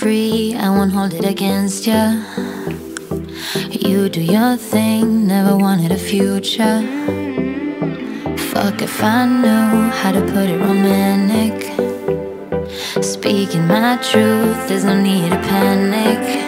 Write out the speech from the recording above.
free, I won't hold it against ya. You do your thing, never wanted a future. Fuck if I knew how to put it romantic. Speaking my truth, there's no need to panic.